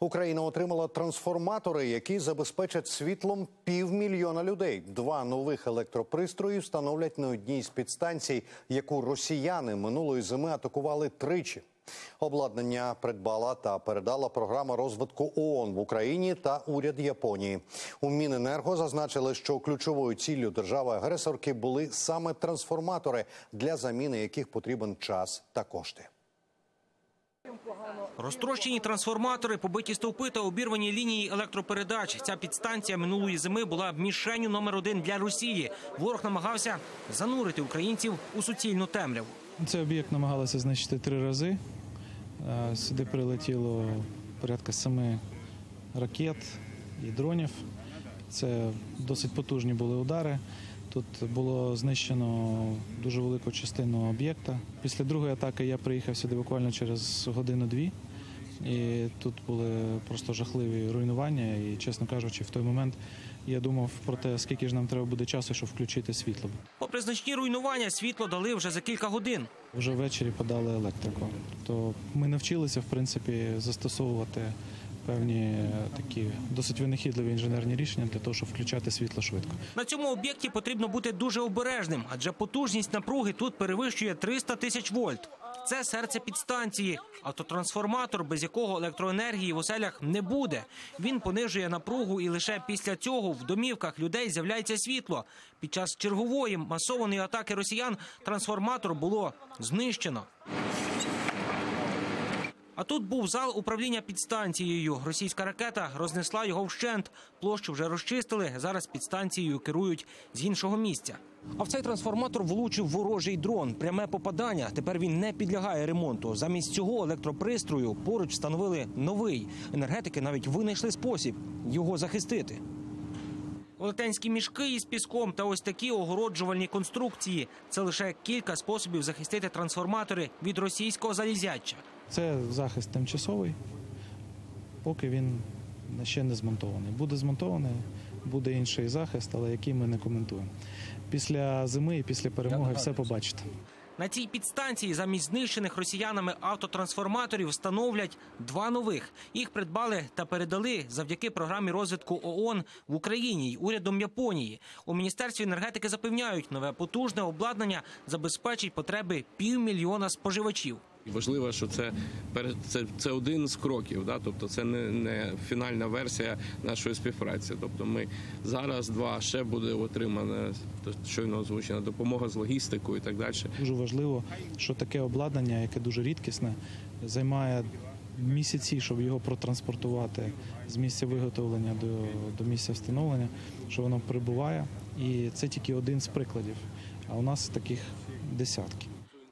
Україна отримала трансформатори, які забезпечать світлом півмільйона людей. Два нових електропристрої встановлять на одній з підстанцій, яку росіяни минулої зими атакували тричі. Обладнання придбала та передала програма розвитку ООН в Україні та уряд Японії. У Міненерго зазначили, що ключовою ціллю держави-агресорки були саме трансформатори, для заміни яких потрібен час та кошти. Розтрощені трансформатори, побиті стовпи та обірвані лінії електропередач. Ця підстанція минулої зими була мішенню номер один для Росії. Ворог намагався занурити українців у суцільну темряву. Цей об'єкт намагалися знищити три рази. Е, Сюди прилетіло порядка семи ракет і дронів. Це досить потужні були удари. Тут було знищено дуже велику частину об'єкта. Після другої атаки я приїхав сюди буквально через годину-дві. І тут були просто жахливі руйнування. І, чесно кажучи, в той момент я думав про те, скільки ж нам треба буде часу, щоб включити світло. Попри значні руйнування, світло дали вже за кілька годин. Вже ввечері подали електрику. Тобто ми навчилися в принципі застосовувати певні е, такі досить винахідливі інженерні рішення для того, щоб включати світло швидко. На цьому об'єкті потрібно бути дуже обережним, адже потужність напруги тут перевищує 300 тисяч вольт. Це серце підстанції, автотрансформатор, без якого електроенергії в оселях не буде. Він понижує напругу, і лише після цього в домівках людей з'являється світло. Під час чергової масованої атаки росіян трансформатор було знищено. А тут був зал управління підстанцією. Російська ракета рознесла його вщент. Площу вже розчистили. Зараз підстанцією керують з іншого місця. А в цей трансформатор влучив ворожий дрон. Пряме попадання. Тепер він не підлягає ремонту. Замість цього електропристрою поруч встановили новий. Енергетики навіть винайшли спосіб його захистити. Велетенські мішки із піском та ось такі огороджувальні конструкції. Це лише кілька способів захистити трансформатори від російського залізяча. Це захист тимчасовий, поки він ще не змонтований. Буде змонтований, буде інший захист, але який ми не коментуємо. Після зими і після перемоги все побачите. На цій підстанції замість знищених росіянами автотрансформаторів встановлять два нових. Їх придбали та передали завдяки програмі розвитку ООН в Україні й урядом Японії. У міністерстві енергетики запевняють, нове потужне обладнання забезпечить потреби півмільйона споживачів. Важливо, що це це, це один з кроків, да? тобто це не, не фінальна версія нашої співпраці. Тобто ми зараз два ще буде отримана щойно озвучена допомога з логістикою і так далі. Дуже важливо, що таке обладнання, яке дуже рідкісне, займає місяці, щоб його протранспортувати з місця виготовлення до, до місця встановлення, що воно прибуває. І це тільки один з прикладів. А у нас таких десятки.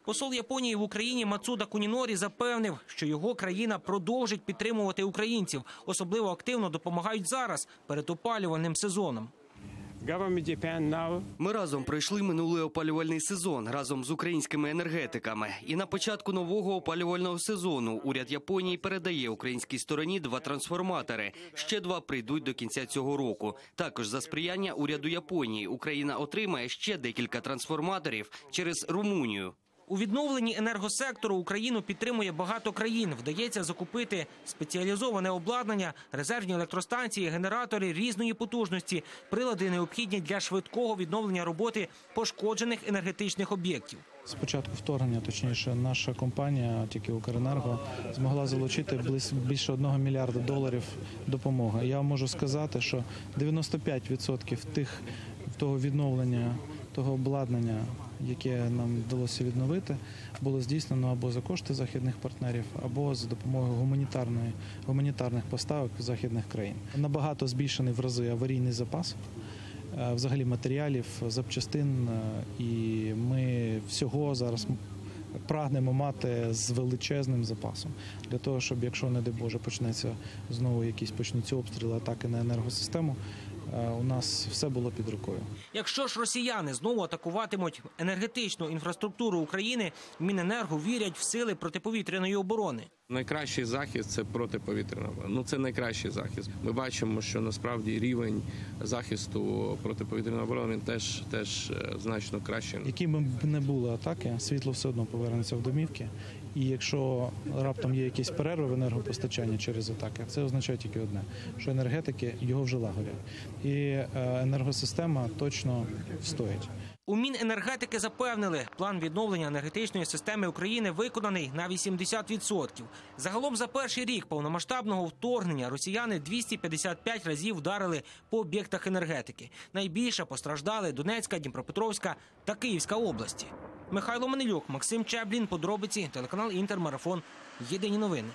Посол Японії в Україні Мацуда Кунінорі запевнив, що його країна продовжить підтримувати українців. Особливо активно допомагають зараз перед опалювальним сезоном. Ми разом пройшли минулий опалювальний сезон разом з українськими енергетиками. І на початку нового опалювального сезону уряд Японії передає українській стороні два трансформатори. Ще два прийдуть до кінця цього року. Також за сприяння уряду Японії Україна отримає ще декілька трансформаторів через Румунію. У відновленні енергосектору Україну підтримує багато країн. Вдається закупити спеціалізоване обладнання, резервні електростанції, генератори різної потужності, прилади необхідні для швидкого відновлення роботи пошкоджених енергетичних об'єктів. З початку вторгнення, точніше, наша компанія, тільки Укренерго, змогла залучити більше одного мільярда доларів допомоги. Я можу сказати, що 95% тих того відновлення того обладнання, яке нам вдалося відновити, було здійснено або за кошти західних партнерів, або за допомогою гуманітарної гуманітарних поставок західних країн. Набагато збільшений в рази аварійний запас. е, Взагалі матеріалів, запчастин, е, і ми всього зараз прагнемо мати з величезним запасом для того, щоб якщо не дай Боже почнеться знову якісь почнуться обстріли, атаки на енергосистему, у нас все було під рукою. Якщо ж росіяни знову атакуватимуть енергетичну інфраструктуру України, Міненерго вірять в сили протиповітряної оборони. Найкращий захист це протиповітряна. Ну це найкращий захист. Ми бачимо, що насправді рівень захисту протиповітряної оборони він теж теж е, значно кращий. Які б не були атаки, світло все одно повернеться в домівки. І якщо раптом є якісь перерви в енергопостачанні через атаки, це означає тільки одне: що енергетики його вже лагодять, і е, енергосистема точно встоїть. У Міненергетики запевнили, план відновлення енергетичної системи України виконаний на 80%. Загалом за перший рік повномасштабного вторгнення росіяни 255 разів вдарили по об'єктах енергетики. Найбільше постраждали Донецька, Дніпропетровська та Київська області. Михайло Манилюк, Максим Чеблін, подробиці, телеканал Інтермарафон. Єдині новини.